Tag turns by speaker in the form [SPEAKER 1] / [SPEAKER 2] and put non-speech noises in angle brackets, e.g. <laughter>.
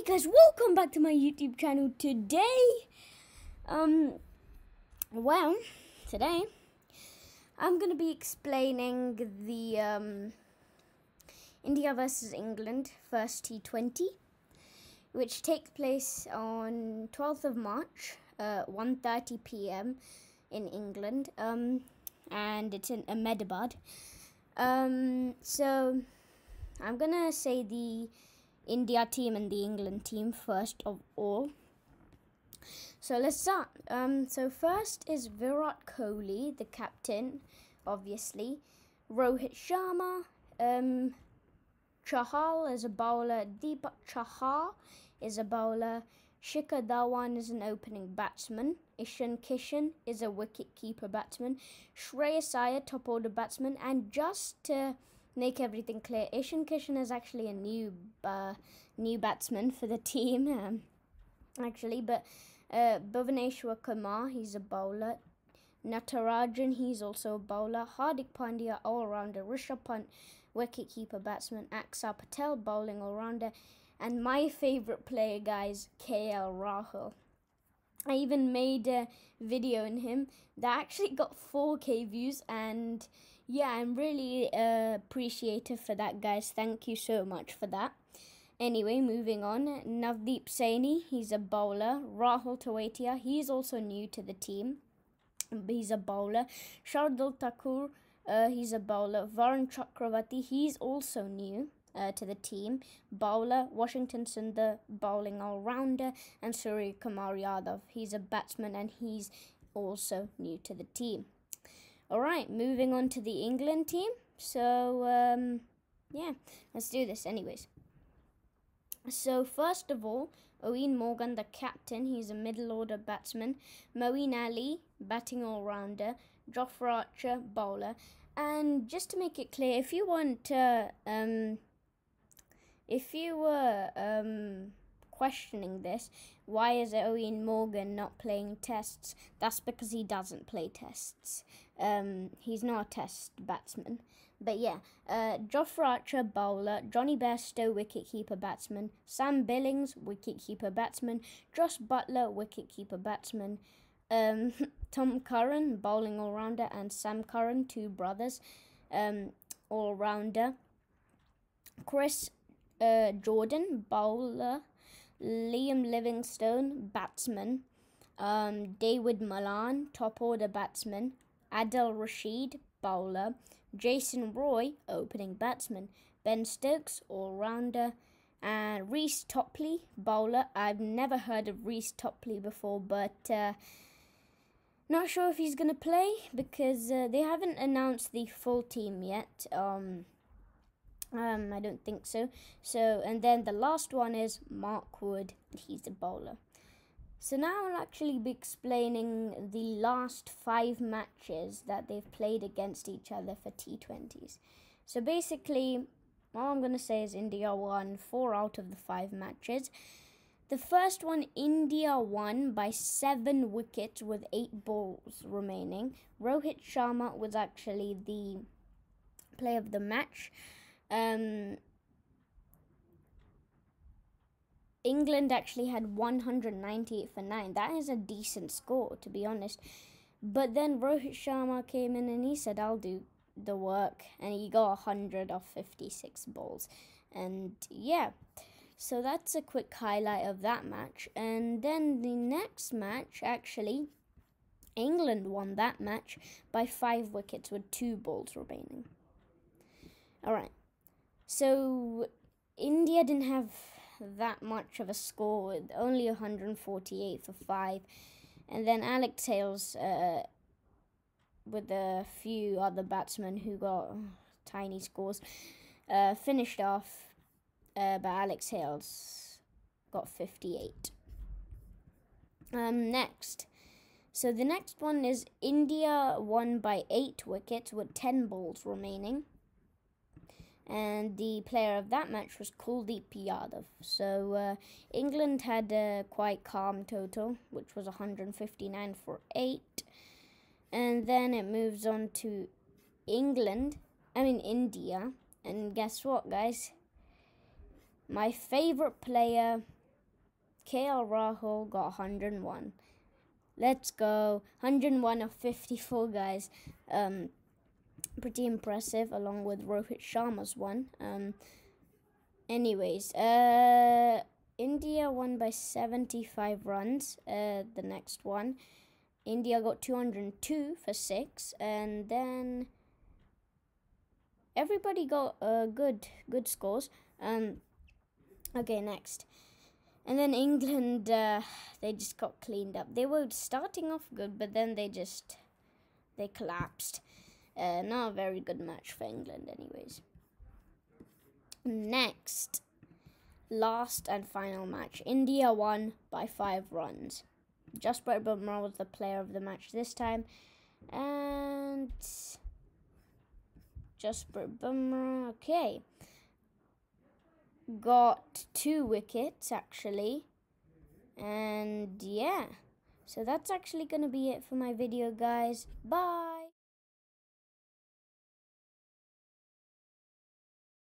[SPEAKER 1] Hey guys, welcome back to my YouTube channel today. Um, well, today I'm gonna be explaining the um, India versus England first T20, which takes place on 12th of March, uh, 1:30 p.m. in England. Um, and it's in Ahmedabad. Um, so I'm gonna say the India team and the England team first of all. So let's start. Um, so first is Virat Kohli, the captain, obviously. Rohit Sharma, um, Chahal is a bowler. Deepak Chahar is a bowler. Shikhar Dhawan is an opening batsman. Ishan Kishan is a wicket-keeper batsman. Shreyas Iyer, top order batsman. And just to make everything clear, Ishan Kishan is actually a new uh, new batsman for the team, <laughs> um, actually. But uh, Bhuvaneshwar Kumar, he's a bowler. Natarajan, he's also a bowler. Hardik Pandya, all-rounder. Rishabh Pant, wicket-keeper batsman. Axar Patel, bowling all-rounder. And my favorite player, guys, KL Rahul. I even made a video in him that actually got 4k views and yeah i'm really uh, appreciative for that guys. Thank you so much for that. Anyway moving on. Navdeep saini he's a bowler. Rahul tewatia he's also new to the team. He's a bowler. Shardul thakur uh, he's a bowler. Varun Chakravarthy he's also new uh, to the team. Bowler, Washington Sundar, bowling all-rounder, and Surya Kumar Yadav. He's a batsman and he's also new to the team. All right, moving on to the England team. So, um, yeah, let's do this anyways. So, first of all, Eoin Morgan, the captain, he's a middle order batsman. Moeen Ali, batting all rounder. Jofra Archer, bowler. And just to make it clear, if you want uh, um, if you were um, questioning this, why is Eoin Morgan not playing tests? That's because he doesn't play tests. Um, he's not a test batsman. But yeah, uh, Jofra Archer, bowler, Jonny Bairstow, wicketkeeper batsman, Sam Billings, wicketkeeper batsman, Josh Buttler, wicketkeeper batsman, um, <laughs> Tom Curran, bowling all rounder, and Sam Curran, two brothers, um, all rounder. Chris uh, Jordan, bowler, Liam Livingstone, batsman, um, David Malan, top order batsman, Adil Rashid, bowler, Jason Roy, opening batsman, Ben Stokes, all rounder, and Reece Topley, bowler. I've never heard of Reece Topley before, but uh, not sure if he's going to play because uh, they haven't announced the full team yet. Um, um, I don't think so. So, and then the last one is Mark Wood. He's a bowler. So now I'll actually be explaining the last five matches that they've played against each other for T20s. So basically, all I'm going to say is India won four out of the five matches. The first one, India won by seven wickets with eight balls remaining. Rohit Sharma was actually the player of the match. Um, England actually had 198 for 9. That is a decent score, to be honest. But then Rohit Sharma came in and he said, I'll do the work. And he got 100 off 56 balls. And yeah, so that's a quick highlight of that match. And then the next match, actually, England won that match by 5 wickets with 2 balls remaining. Alright. So India didn't have that much of a score, only 148 for five. And then Alex Hales, uh, with a few other batsmen who got tiny scores, uh, finished off, uh, but Alex Hales got 58. Um, next. So the next one is India won by 8 wickets with 10 balls remaining and the player of that match was Kuldeep Yadav. So uh, England had a quite calm total, which was 159 for 8. And then it moves on to England, I mean India. And guess what, guys? My favorite player KL Rahul got 101. Let's go. 101 of 54 guys. Um, pretty impressive, along with Rohit Sharma's one. Um, anyways, uh, India won by 75 runs. Uh, the next one. India got 202 for six, and then everybody got uh, good good scores. Um, okay, next. And then England, uh, they just got cleaned up. They were starting off good, but then they just they collapsed. Uh, not a very good match for England, anyways. Next, last and final match. India won by five runs. Jasprit Bumrah was the player of the match this time, and Jasprit Bumrah. Okay, got two wickets actually. And yeah, so that's actually going to be it for my video, guys. Bye.